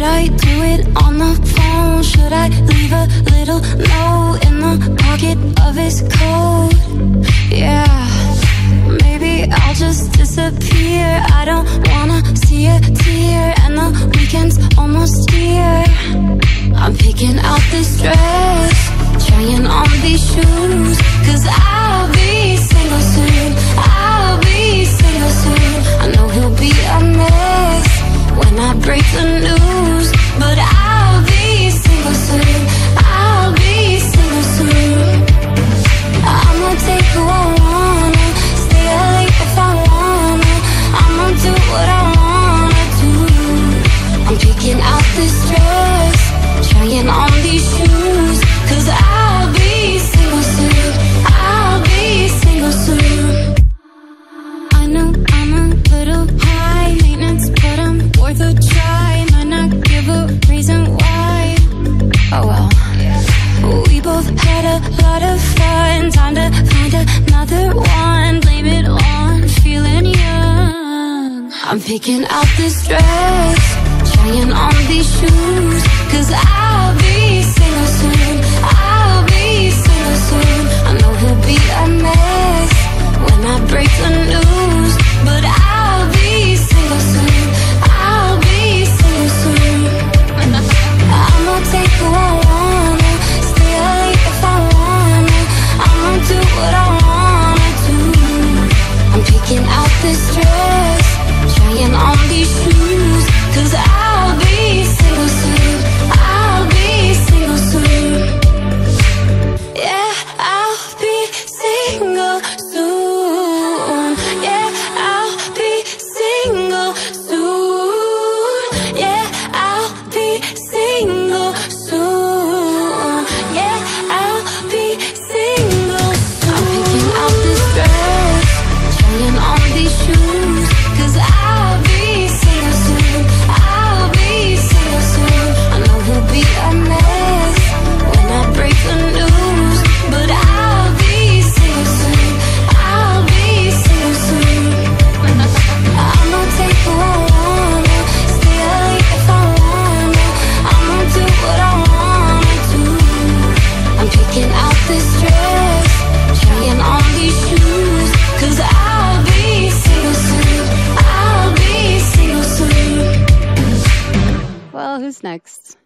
Should I do it on the phone? Should I leave a little on these I'll be single soon. I'll be single soon. I know I'm a little high maintenance But I'm worth a try. Might not give a reason why. Oh well. We both had a lot of fun. Time to find another one. Blame it on feeling young. I'm picking out this dress. Who's next?